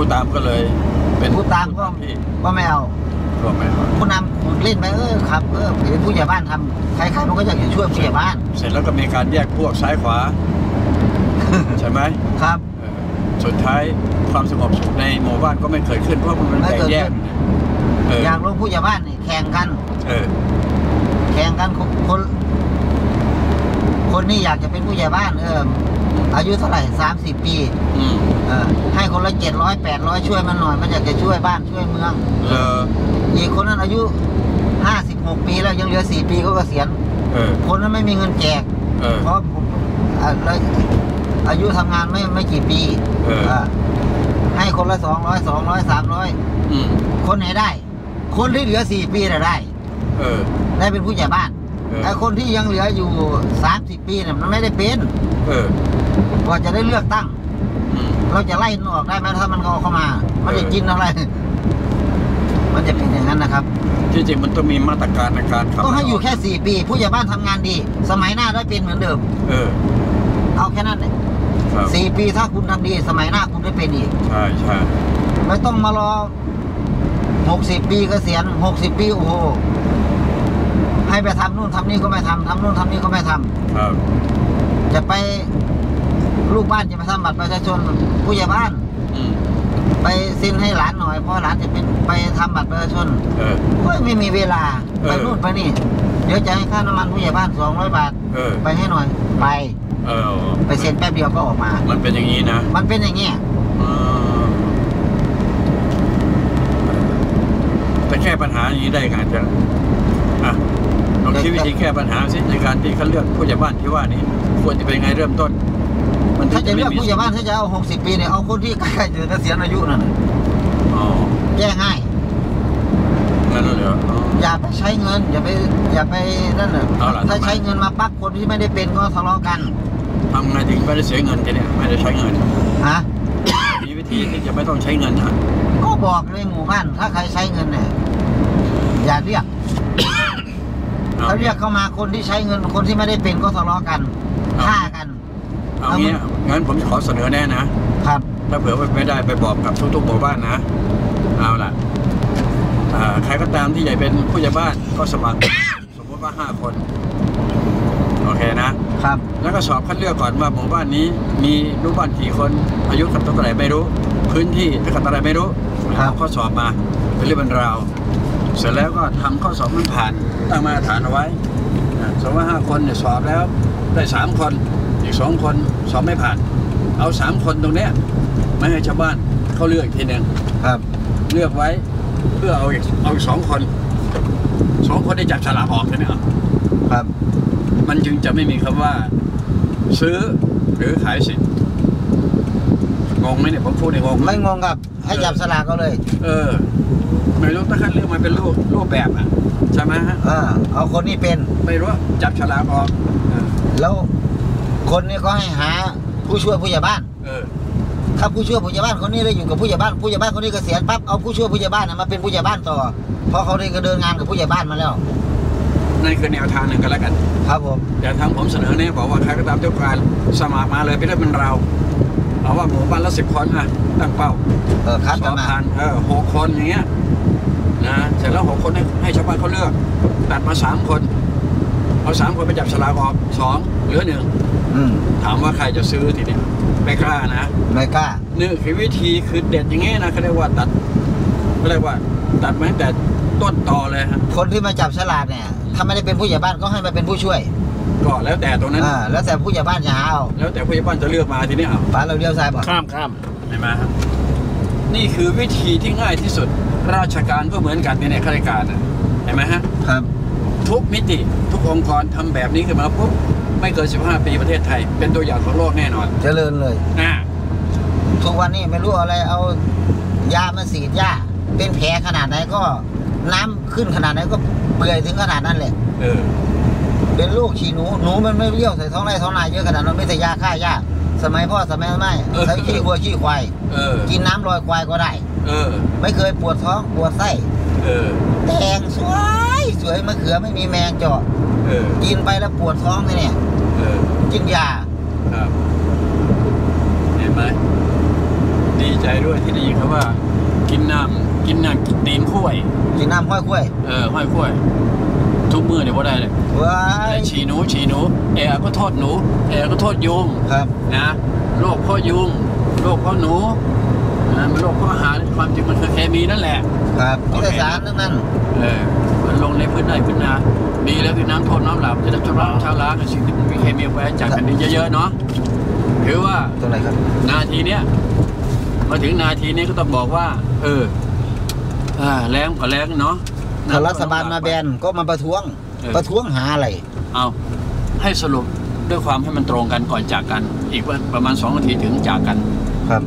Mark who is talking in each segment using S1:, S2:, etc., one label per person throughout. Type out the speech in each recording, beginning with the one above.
S1: ผู้ตามก็เลย เป็น
S2: ผู้ตามก็
S1: พี่
S2: ก็ไม่เอา
S1: ก็ไม่เอา
S2: ผู้นำเล่นไปเออครับเออเป็นผู้ใหญ่บ้านทำใครๆมันก็อยากจะช่วยผู้ใหญ่บ้าน
S1: เสร็จแล้วก็มีการแยกพวกซ้ายขวา ใช่ไหม
S2: ครับ
S1: เออสุดท้ายความสงบสุขในหมู่บ้านก็ไม่เคยขึ้นเพราะมัน
S2: ไม่
S1: แตก
S2: เกิด
S1: แยก
S2: ขึ้น
S1: เออ
S2: อยากลงผู้ใหญ่บ้านนี่แข่งกัน
S1: เออ
S2: แข่งกันคนคนคนนี้อยากจะเป็นผู้ใหญ่บ้านเออ อายุเท่าไหร่สามสิบปี
S1: อืม
S2: เออให้คนละเจ็ดร้อยแปดร้อยช่วยมันหน่อย มันอยากจะช่วยบ้านช่วยเมือง
S1: เลอ
S2: อีกคนนั้นอายุห้าสิบหกปีแล้วยังเหลือสี่ปีก็เกษียณ
S1: เออ
S2: คนนั้นไม่มีเงินแจก
S1: เออ
S2: เพราะผมอ่าแล้วอายุทำงานไม่ไม่กี่ปี
S1: เออ
S2: เออให้คนละสองร้อยสองร้อยสามร้อย
S1: อืม
S2: คนไหนได้ คนที่เหลือสี่ปีน่ะได้
S1: เออ
S2: ได้เป็นผู้ใหญ่บ้าน
S1: เออ
S2: ไอ้คนที่ยังเหลืออยู่สามสิบปีเนี่ยมันไม่ได้เป็น
S1: เออ
S2: กว่าจะได้เลือกตั้ง
S1: อืม
S2: เราจะไล่มันออกได้ไหมถ้ามันเอาเข้ามา มันจะ
S1: เออ
S2: กินอะไร มันจะเป็นอย่างนั้นนะครับ
S1: ที่จริงมันต้องมีมาตรการในการขับ
S2: ต้องให้อยู่แค่สี่ปี ผู้ใหญ่บ้านทำงานดี สมัยหน้าได้เป็นเหมือนเดิม
S1: เออ
S2: เอาแค่นั้นเลย
S1: ครับ
S2: สี่ปีถ้าคุณทำดี สมัยหน้าคุณได้เป็นอีก
S1: ใช่ใช่
S2: ไม่ต้องมารอหกสิบปีเกษียณหกสิบปีโอ้โห ให้ไปทำนู่นทำนี่ก็ไม่ทำทำนู่นทำนี่ก็ไม่ทำ
S1: ครับ
S2: จะไป ลูกบ้านจะไปทำบัตรประชาชนผู้ใหญ่บ้าน
S1: อืม
S2: ไปเซ็นให้หลานหน่อยเพราะหลานจะเป็นไปทำบัตรประชาชน
S1: เออ
S2: เฮ้ยไม่มีเวลา
S1: เออ
S2: ไปนู่นไปนี่ เดี๋ยวจะให้ค่าน้ำมันผู้ใหญ่บ้านสองร้อยบาท
S1: เออ
S2: ไปให้หน่อยไป
S1: เออ
S2: ไปเซ็นแป๊บเดียวก็ออกมา
S1: มันเป็นอย่างนี้นะ
S2: มันเป็นอย่างเงี้ย
S1: เออแต่แก้ปัญหาอย่างนี้ได้ไงจะอะลองคิดวิธีแก้ปัญหาสิในการที่เขาเลือกผู้ใหญ่บ้านที่ว่านี้ ควรจะเป็นยังไงเริ่มต้น มันถึ
S2: ถ้างจะเลือก
S1: ไม่มี
S2: ผู้ใหญ่บ้านถ้าจะเอาหกสิบปีเนี่ยเอาคนที่ใกล้จะเกษียณอายุนั่นน่ะ
S1: อ๋อ
S2: แก้ง่าย
S1: นั่นเหรออ๋อ
S2: อย่าไปใช้เงิน อย่าไปอย่าไปนั่นน่ะ
S1: เอาล่ะ
S2: ถ้า
S1: ทำไม
S2: ใช้เงินมาปั๊บคนที่ไม่ได้เป็นก็ทะเลาะกัน
S1: ทำไงถึงไม่ได้เสียเงินจะเนี่ยไม่ได้ใช้เงิน
S2: ฮะ
S1: มีวิธีที่จะไม่ต้องใช้เงินอะ
S2: ก็บอกในหมู่บ้านถ้าใครใช้เงินเนี่ยอย่าเรียกเขาเรียกเข้ามาคนที่ใช้เงินคนที่ไม่ได้เป็นก็ทะเลาะกันฆ่ากัน
S1: เอางี้งั้นผมขอเสนอแน่นะ
S2: ครับ
S1: ถ้าเผื่อว่าไม่ได้ไปบอกกับทุกๆหมู่บ้านนะ เอาล่ะอ่าใครก็ตามที่ใหญ่เป็นผู้ใหญ่บ้านก็สมัคร สมมติว่าห้าคน โอเคนะ
S2: ครับ
S1: แล้วก็สอบคัดเลือกก่อนว่าหมู่บ้านนี้มีลูกบ้านกี่คน อายุกันเท่าไหร่ไม่รู้ พื้นที่เท่าไหร่ไม่รู้
S2: ครับ
S1: เอาข้อสอบมาเป็นเรื่องเป็นราว เสร็จแล้วก็ทำข้อสอบมันผ่านตั้งมาตรฐานเอาไว้อ่าสมมติว่าห้าคนเนี่ยสอบแล้วได้สามคน อีกสองคนสอบไม่ผ่าน เอาสามคนตรงเนี้ยไม่ให้ชาวบ้านเขาเลือกอีกทีหนึ่ง
S2: ครับ
S1: เลือกไว้เพื่อเอาอีกเอาอีกสองคนสองคนได้จับฉลากออกเลยเนี่ย
S2: ครับ
S1: มันจึงจะไม่มีคำว่า ซื้อหรือขายสิทธิ์งงไหมเนี่ยผมพูดในยงงไหม
S2: ไม่งงครับ ให้จับสลากก็เลย
S1: เออ ไม่รู้ถ้าคัดเลือกมาเป็นรูปรูปแบบอะใช่ไหมฮะ
S2: เออเอาคนนี้เป็น
S1: ไม่รู้ว่าจับฉลากออกเออ
S2: แล้ว คนนี้ก็ให้หาผู้ช่วยผู้ใหญ่บ้าน
S1: เออ
S2: ถ้าผู้ช่วยผู้ใหญ่บ้านคนนี้ได้อยู่กับผู้ใหญ่บ้านผู้ใหญ่บ้านคนนี้เกษียณปั๊บเอาผู้ช่วยผู้ใหญ่บ้านน่ะมาเป็นผู้ใหญ่บ้านต่อ เพราะเขาได้ก็เดินงานกับผู้ใหญ่บ้านมาแล้ว
S1: นั่นคือแนวทางหนึ่งก็แล้วกัน
S2: ครับผม
S1: แต่ทางผมเสนอเนี่ยบอกว่าใครก็ตามเจ้าการสมัครมาเลยเป็นเรื่องเป็นราวเอาว่าหมู่บ้านละสิบคนอะตั้งเป้า
S2: เออคัด
S1: ส
S2: กั
S1: อนบ
S2: มา
S1: ผ่านเออหกคนอย่างเงี้ยนะเสร็จแล้วหกคนให้ให้ชาวบ้านเขาเลือกตัดมาสามคน เอาสามคนไปจับฉลากออกสองเหลือหนึ่ง
S2: อืม
S1: ถามว่าใครจะซื้อทีเดียวไม่กล้านะ
S2: ไม่กล้า
S1: นี่คือวิธีคือเด็ดอย่างเงี้ยนะเขาเรียกว่าตัดเขาเรียกว่า ตัดมาตั้งแต่ต้นตอเลยฮะ
S2: คนที่มาจับฉลากเนี่ยถ้าไม่ได้เป็นผู้ใหญ่บ้านก็ให้มาเป็นผู้ช่วย
S1: ก็แล้วแต่ตรงนั้น
S2: อ่าแล้วแต่ผู้ใหญ่บ้านจะหาเอา
S1: แล้วแต่ผู้ใหญ่บ้านจะเลือกมาทีนี้เอา
S2: ฟ้าเราเลี้ยวซ้ายบอก
S3: ข้ามข้าม
S1: เห็นไหมครับนี่คือวิธีที่ง่ายที่สุด ราชการก็เหมือนกันในข้าราชการน่ะเห็นไหมฮะ
S2: ครับ
S1: ทุกมิติ ทุกองค์กรทำแบบนี้ขึ้นมาปุ๊บไม่เกิน 15 ปีประเทศไทย เป็นตัวอย่างของโลกแน่นอน
S2: เจริญเลย
S1: นะ
S2: ทุกวันนี้ไม่รู้เอาอะไรเอายามาสีดยาเป็นแผลขนาดไหนก็น้ำขึ้นขนาดไหนก็เปื่อยถึงขนาดนั้นเลย
S1: เออ
S2: เป็นลูกขี้หนูหนูมันไม่เลี้ยวใส่ท้องไร่ท้องนาเยอะขนาดนั้นไม่ใช่ยาฆ่าหญ้าสมัยพ่อสมัยแม่ใช้ขี้วัวขี้ควาย
S1: เออ
S2: กินน้ำลอยควายก็ได้
S1: เออ
S2: ไม่เคยปวดท้องปวดไส้
S1: เออ
S2: แตงสวยสวยมะเขือไม่มีแมงเจาะ
S1: เออ
S2: กินไปแล้วปวดท้องเนี่ย
S1: เออ
S2: กินยา
S1: ครับเห็นไหมดีใจด้วยที่ได้ยินคำว่า กินน้ำกินน้ำตีนข้วย
S2: กินน้ำห้อยกล้วย
S1: เออห้อยข้วยทุกมือเดี๋ยวพอได้เลย
S2: ว้า
S1: ไอ้
S2: ย
S1: ฉีหนูฉีหนูแอร์ก็โทษหนูแอร์ก็โทษยุง
S2: ครับ
S1: นะโรคเพราะยุงโรคเพราะหนูนะมันโรคเพราะอาหารความจริงมันคือเคมีนั่นแหละ
S2: ครับ
S1: โอ
S2: มี
S1: เค
S2: แต่สารทั้งนั้น
S1: เออมันลงในพื้นได้พื้นนาดีแล้วคือน้ำท่วมน้ำหลากจะได้ชำระชาล้างกับสิ่งที่มันมีเคมีเอาไว้จากแผ่นดินเยอะๆเนาะคือว่า
S2: ตรงไหนครับ
S1: นาทีเนี้ยมาถึงนาทีนี้ก็ต้องบอกว่า เอออ่าแรงก็แรงเนาะ
S2: ถ้ารัฐบาลมาแบนก็มาประท้วง
S1: เออ
S2: ประท้วงหาอะไร
S1: เอาให้สรุปด้วยความให้มันตรงกันก่อนจากกัน อีกประมาณสองนาทีถึงจากกัน
S2: ครับ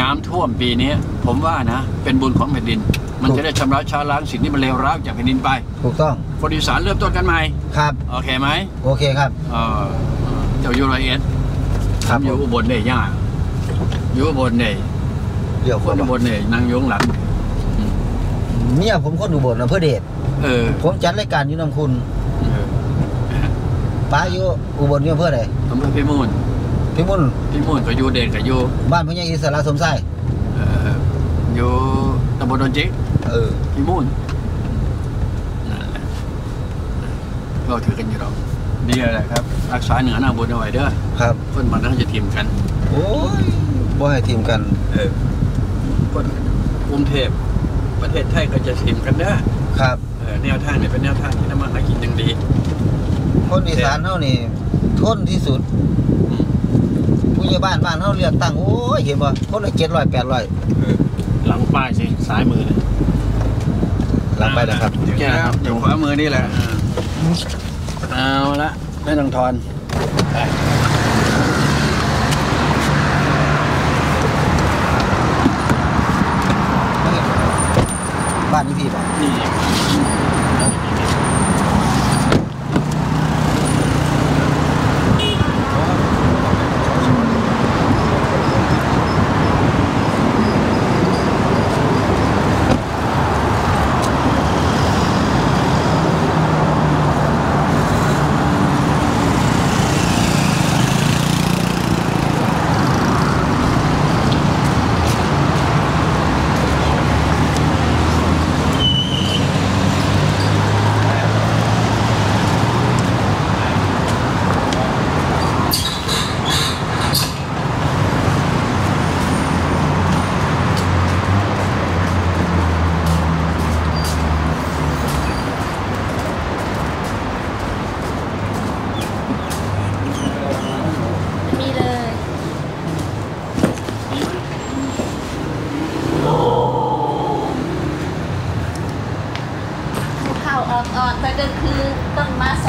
S1: น้ำท่วมปีนี้ผมว่านะ เป็นบุญของแผ่นดิน มันจะได้ชำระชาล้างสิ่งที่มันเลวร้ายจากแผ่นดินไป
S2: ถูกต้อง
S1: คนอีสานเริ่มต้นกันใหม่
S2: ครับ
S1: โอเคไหม
S2: โอเคครับ
S1: เออเจ้าอยู่ร้อยเอ็ด
S2: ครับ
S1: ผมอยู่
S2: ผม
S1: อุบลเนี่ยยากอยู่อุบลเนี่ย
S2: เดี๋ยว
S1: ค
S2: คนน
S1: อุบลเนี่ยนั่งอยข้างหลังอืม
S2: เมียผมคนอุบลอำเภอเดช
S1: เออ
S2: ผมจัดรายการอยู่นำคุณ
S1: เออ
S2: ป้าอยู่อุบลอยู่อำเภอไหน
S1: อำเภอพิมูล
S2: พี่มุ่น
S1: พิมูลก็อยู่เด่นก็อยู่
S2: บ้านพญาอิสระสมไส้
S1: เอ่ออยู่ ตำบลดอนจิก
S2: เออ
S1: พิมูลนั่นแหละก็ถือกันอยู่หรอกดีแหละครับ รักษาเหนือหน้าบุญเอาไว้เด้อ
S2: ครับ
S1: คนมันน่าจะทีมกัน
S2: โอ้ยบ่ให้ทีมกัน
S1: เออคนกรุงเทพประเทศไทยก็จะทีมกันเด้อ
S2: ครับ
S1: เออแนวทางเนี่ยเป็นแนวทางที่ทำมาหากินอย่างดี
S2: คนอีสานเฮานี่ทนที่สุด
S1: อืม
S2: ผู้ใหญ่บ้านบ้านเฮาเลือกตั้งโอ้ยเห็นบ่คนละ700 800
S1: เออ
S3: หลั งป้ายสิซ้ายมือเลย
S2: หลังไปนะครับ
S1: ถึงแล้วอยู่ขวามือนี่แหละอ่าเอาละไม่ต้องทอนไป
S2: บ้านนี้พี่บ่
S1: นี่
S4: แต่ก็คือต้องมาส